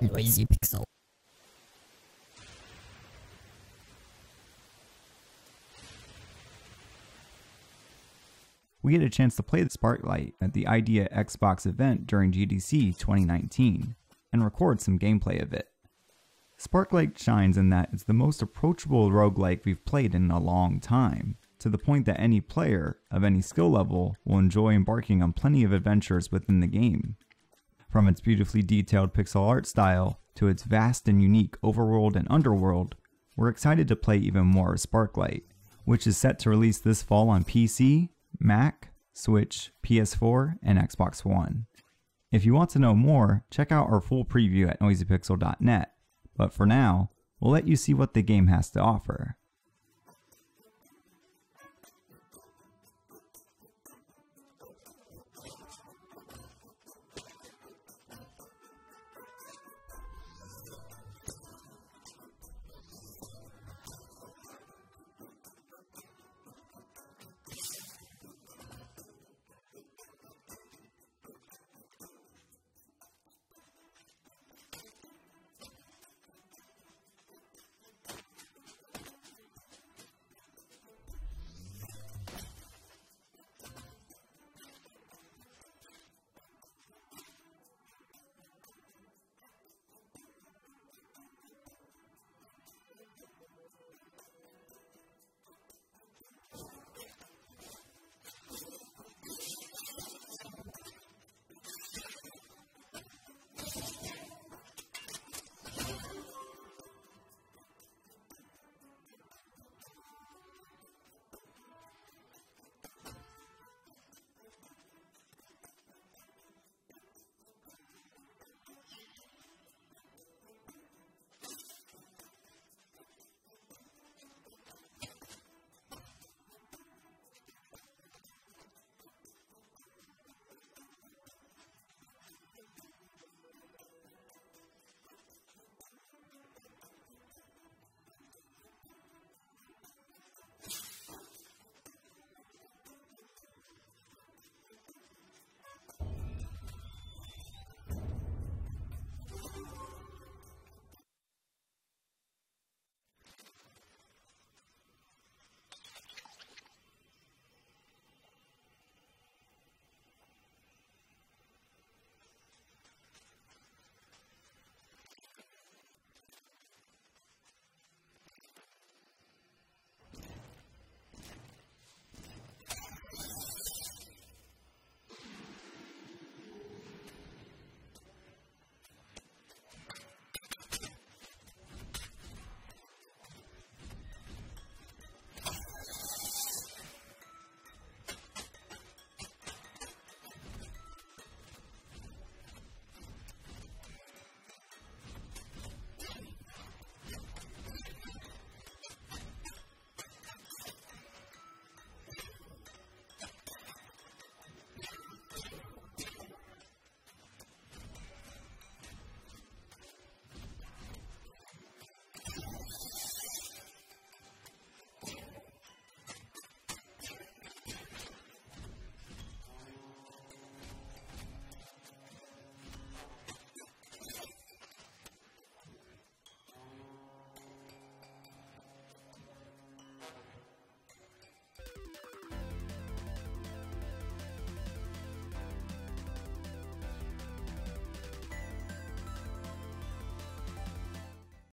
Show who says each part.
Speaker 1: Noisy Pixel.
Speaker 2: We had a chance to play the Sparklite at the ID@Xbox event during GDC 2019 and record some gameplay of it. Sparklite shines in that it's the most approachable roguelike we've played in a long time, to the point that any player of any skill level will enjoy embarking on plenty of adventures within the game. From its beautifully detailed pixel art style to its vast and unique overworld and underworld, we're excited to play even more of Sparklite, which is set to release this fall on PC, Mac, Switch, PS4, and Xbox One. If you want to know more, check out our full preview at noisypixel.net, but for now, we'll let you see what the game has to offer.